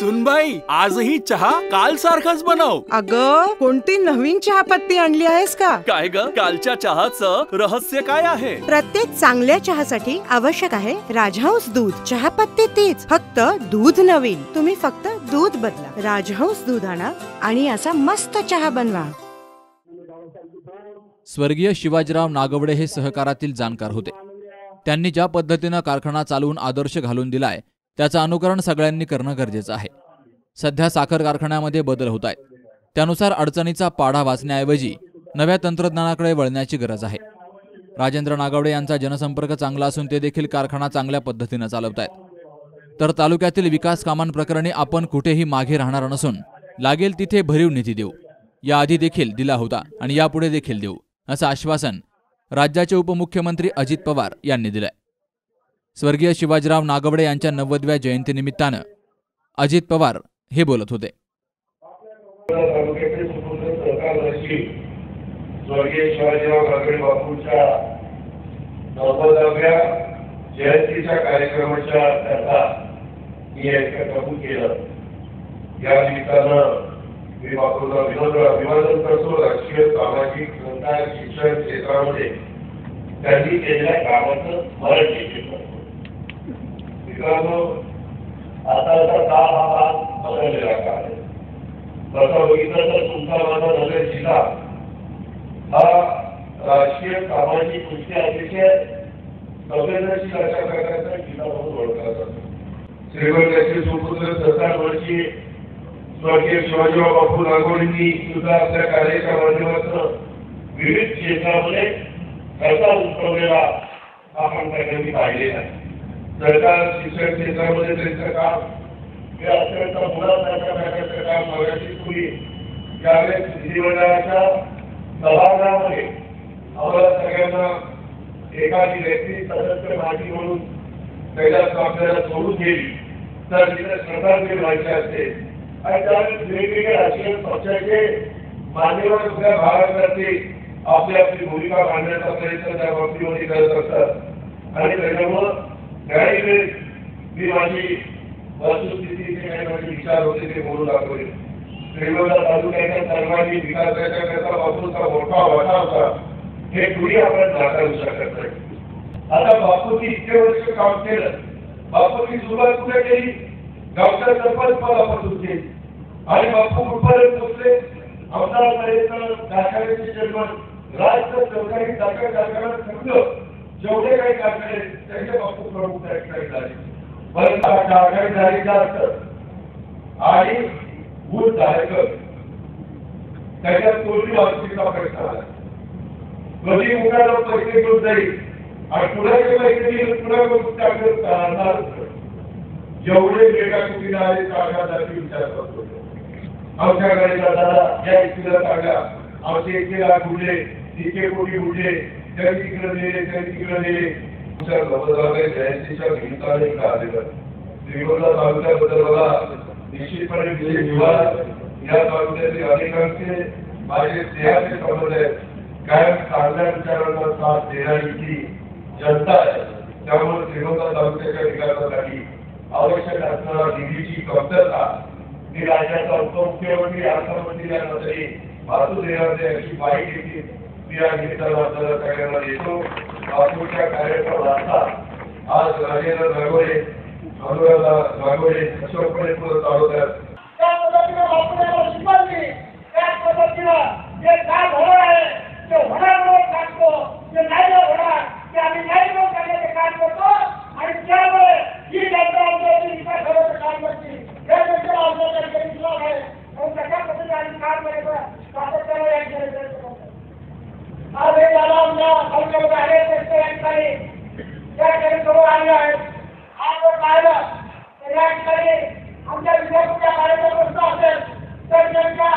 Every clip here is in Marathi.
सुनबाई आजही चहा काल सारखाच बनव. अग कोणती नवीन चहापत्ती आणली आहेस का? काय ग? कालच्या चहाचं रहस्य काय आहे? प्रत्येक चांगल्या चहासाठी आवश्यक आहे राजहंस दूध. चहापत्ती तीच फक्त दूध नवीन. तुम्ही फक्त दूध बदला. राजहंस दूध आणा आणि असा मस्त चहा बनवा. स्वर्गीय शिवाजीराव नागवडे हे सहकारातील जाणकार होते. त्यांनी ज्या पद्धतीनं कारखाना चालवून आदर्श घालून दिलाय त्याचं अनुकरण सगळ्यांनी करणं गरजेचं आहे. सध्या साखर कारखान्यामध्ये बदल होत आहेत. त्यानुसार अडचणीचा पाढा वाचण्याऐवजी नव्या तंत्रज्ञानाकडे वळण्याची गरज आहे. राजेंद्र नागवडे यांचा जनसंपर्क चांगला असून ते देखील कारखाना चांगल्या पद्धतीनं चालवत आहेत. तर तालुक्यातील विकास कामांप्रकरणी आपण कुठेही मागे राहणार नसून लागेल तिथे भरीव निधी देऊ. याआधी देखील दिला होता आणि यापुढे देखील देऊ असं आश्वासन राज्याचे उपमुख्यमंत्री अजित पवार यांनी दिलंय. स्वर्गीय शिवाजीराव नागवडे यांच्या नव्वदव्या जयंतीनिमित्तानं अजित पवार हे बोलत होते. स्वर्गीय शिवाजीराव नागडे बापूंच्या नव्वदाव्या जयंतीच्या कार्यक्रमाच्या करता मी या कबूल केलं. या निमित्तानं मी बापूंना विनोद अभिवादन करतो. राजकीय सामाजिक संस्कार शिक्षण क्षेत्रामध्ये त्यांनी केलेल्या कामाचं स्मरण देखील मित्रांनो आताचा काळ हा फार बदललेला काळ आहे. तसं बघितलं तर तुमचा माझा नगर जिल्हा हा राजकीय सामाजिक दृष्टी अतिशय संवेदनशील अशा प्रकारचा जिल्हा म्हणून ओळखला जातो. श्रीमंतांचे सुपुत्र सरदार वर्षी स्वर्गीय शिवाजीराव बापू नागोडींनी सुद्धा आपल्या कार्याच्या माध्यमातून विविध क्षेत्रामध्ये कसा उतरवलेला आपण सगळ्यांनी पाहिलेला आहे सरकार शिक्षण क्षेत्रामध्ये त्यांचं काम हे अत्यंत मुलासारख्या प्रकारचं काम मागाशी पूर्वी त्यावेळेस विधिमंडळाच्या सभागृहामध्ये आम्हाला सगळ्यांना एखादी व्यक्ती सदस्य माहिती म्हणून कैलास आपल्याला सोडून गेली. तर तिथे श्रद्धांजली व्हायची असते आणि त्यावेळेस वेगवेगळ्या राजकीय पक्षाचे मान्यवर सुद्धा भारताचे आपली आपली भूमिका मांडण्याचा प्रयत्न त्या बाबतीमध्ये करत असतात. आणि त्याच्यामुळं काही वेळेस मी माझी वस्तुस्थिती काही माझे विचार होते ते दाखवले तालुक्याच्या विकासाच्या करता मोठा वाटा होता. हे कुणी आपण नाकारू शकत आता बापूंनी इतके वर्ष काम केलं. बापूंनी सुरुवात कुठे केली? गावच्या सरपंच पदापासून केली. आणि बापू कुठपर्यंत पोहोचले? आमदारपर्यंत कारखान्याचे चेअरमन राज्य सरकारी साखर कारखाना जेवढे काही कारखाने आहेत, त्यांचे प्रमुख त्या झाले परंतु कारखाने झाले जास्त आणि ऊस धारक. त्याच्यात कोणती वाहतुकीचा प्रश्न आला कधी मुलाला पैसे घेऊन जाईल? आणि पुण्याचे पैसे दिले पुन्हा मग त्याकडे चालणारच जेवढे डेटा कुठे आले कागदासाठी विचार करतो. आमच्याकडे दादा या इकडे सांगा. आमचे इथे लाख उडले तिथे कोटी उडले त्यांनी तिकडे नेले त्यांनी तिकडे. नेले तुमच्या नवदावे जयंतीच्या निमित्ताने आलेलं. श्रीगोंदा तालुक्याबद्दल मला निश्चितपणे विजय निवास या तालुक्यातील अनेकांचे माझे स्नेहाचे संबंध आहेत. कायम चांगल्या विचारांना साथ देणारी जी जनता आहे त्यामुळे श्रीगोंदा तालुक्याच्या विकासासाठी आवश्यक असणारा निधीची कमतरता ही राज्याचा उपमुख्यमंत्री अर्थमंत्री या नात्याने भासू देणार नाही अशी माहिती देखील मी या निमित्तानं आपल्याला सगळ्यांना देतो बापूच्या कार्याचा वारसा आज राजेंद्र नागोडे अनुराधा नागोडे सक्षमपणे पुढे ठिकाणी त्या ठिकाणी समोर आले आहेत. आज जर पाहिलं तर या ठिकाणी आमच्या विद्यापीठाच्या कार्यक्रम असेल तर त्यांच्या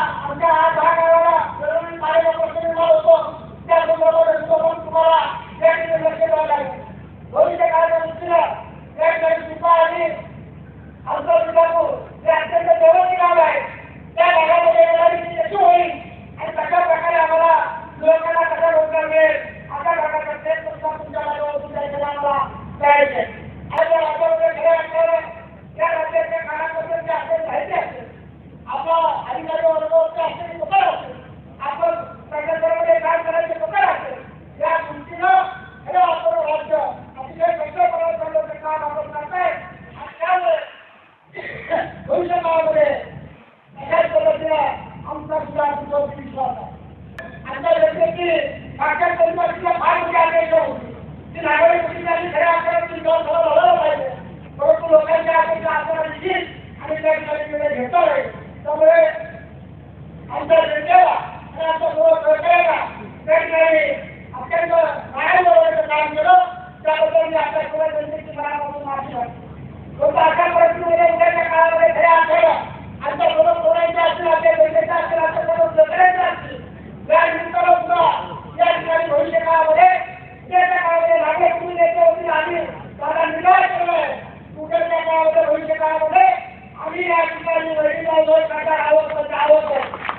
सुद्धा तुमच्यावरती विश्वास आहे आमच्या व्यक्तीची साक्षात परिस्थितीला फार मोठी अपेक्षा होती ती नागरिक कुटुंबांनी खऱ्या अर्थाने तुमच्यावर सगळं भरवलं पाहिजे परंतु लोकांच्या अपेक्षा आपल्याला निश्चित आणि त्या ठिकाणी निर्णय घेतोय त्यामुळे आमच्या जनतेला आणि आमच्या सर्व सहकार्याला त्या ठिकाणी अत्यंत न्यायालयाचं काम केलं त्याबद्दल मी आपल्या सर्व जनतेची मनापासून माफी मागतो लोक अशा परिस्थितीमध्ये उद्याच्या काळामध्ये खऱ्या अर्थानं आता सोबत बोलायचं असेल आपल्या जनतेच्या असेल आपल्याला सोबत जगण्याचे असतील त्या निमित्तानं सुद्धा या ठिकाणी भविष्य काळामध्ये उद्याच्या काळामध्ये नागरिक तुम्ही नेते होतील आम्ही त्याला निर्णय केलाय उद्याच्या काळामध्ये भविष्य काळामध्ये आम्ही या ठिकाणी वडील आहोत सरकार आहोत म्हणजे आहोत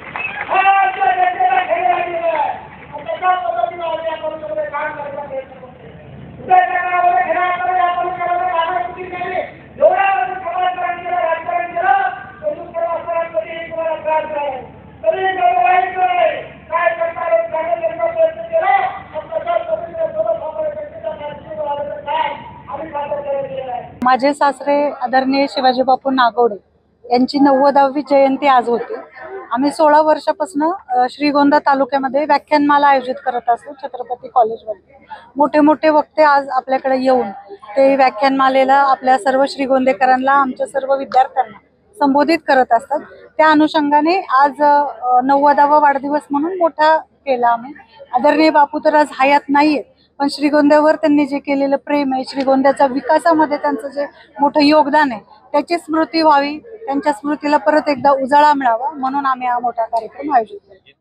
हा आमच्या जनतेला खेळ लागलेला आहे आणि त्याच्या पद्धतीनं आम्ही या परिषदेमध्ये काम करायचा प्रयत्न करतो उद्याच्या काळामध्ये खऱ्या अर्थाने या परिषदेमध्ये नागरिक कुठे गेले एवढ्या वर्ष समाजकारण केलं राजकारण केलं तरी समाजकारांमध्ये तुम्हाला त्रास झाला तरी वाईट नाही काय सरकार चांगलं करण्याचा प्रयत्न केला पण तशाच पद्धतीने सोबत आपण जनतेच्या पाठीशी राहण्याचं काम आम्ही सातत्याने केलेलं आहे माझे सासरे आदरणीय शिवाजी बापू नागोडे यांची नव्वदावी जयंती आज होती. आम्ही सोळा वर्षापासून श्रीगोंदा तालुक्यामध्ये व्याख्यानमाला आयोजित करत असतो छत्रपती कॉलेजमध्ये. मोठे मोठे वक्ते आज आपल्याकडे येऊन ते व्याख्यानमालेला आपल्या सर्व श्रीगोंदेकरांना आमच्या सर्व विद्यार्थ्यांना संबोधित करत असतात. त्या अनुषंगाने आज नव्वदावा वाढदिवस म्हणून मोठा केला आम्ही. आदरणीय बापू तर आज हयात नाहीये पण श्रीगोंद्यावर त्यांनी जे केलेलं प्रेम आहे श्रीगोंद्याच्या विकासामध्ये त्यांचं जे मोठं योगदान आहे त्याची स्मृती व्हावी त्यांच्या स्मृतीला परत एकदा उजाळा मिळावा म्हणून आम्ही हा मोठा कार्यक्रम आयोजित केला.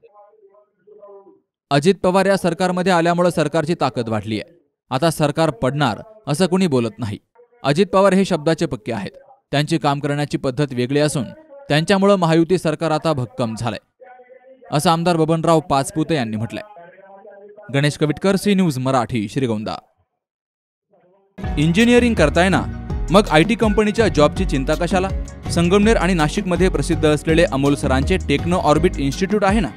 अजित पवार या सरकारमध्ये आल्यामुळे सरकारची ताकद वाढली आहे. आता सरकार पडणार असं कुणी बोलत नाही. अजित पवार हे शब्दाचे पक्के आहेत. त्यांची काम करण्याची पद्धत वेगळी असून त्यांच्यामुळं महायुती सरकार आता भक्कम झालंय. असं आमदार बबनराव पाचपुते यांनी म्हटलंय. Ganesh Kavitkar C news Marathi Shrigonda. Engineering करताय ना? मग आय टी कंपनीच्या जॉबची चिंता कशाला? संगमनेर आणि नाशिकमध्ये प्रसिद्ध असलेले अमोल सरांचे टेक्नो ऑर्बिट इन्स्टिट्यूट आहे ना?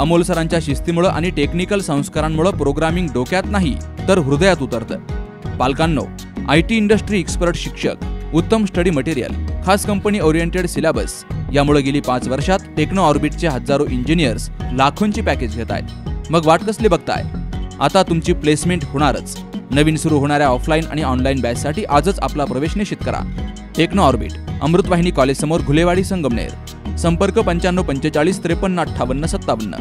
अमोल सरांच्या शिस्तीमुळं आणि टेक्निकल संस्कारांमुळं प्रोग्रामिंग डोक्यात नाही तर हृदयात उतरतं. पालकांनो आय टी इंडस्ट्री एक्सपर्ट शिक्षक उत्तम स्टडी मटेरियल खास कंपनी ओरिएंटेड सिलेबस यामुळे गेली पाच वर्षात टेक्नो ऑर्बिटचे हजारो इंजिनियर्स लाखोंची पॅकेज घेत आहेत मग वाट कसली बघताय? आता तुमची प्लेसमेंट होणारच. नवीन सुरू होणाऱ्या ऑफलाईन आणि ऑनलाईन बॅचसाठी आजच आपला प्रवेश निश्चित करा. टेक्नो ऑर्बिट अमृतवाहिनी कॉलेजसमोर घुलेवाडी संगमनेर. संपर्क पंच्याण्णव पंचेचाळीस त्रेपन्न अठ्ठावन्न सत्तावन्न.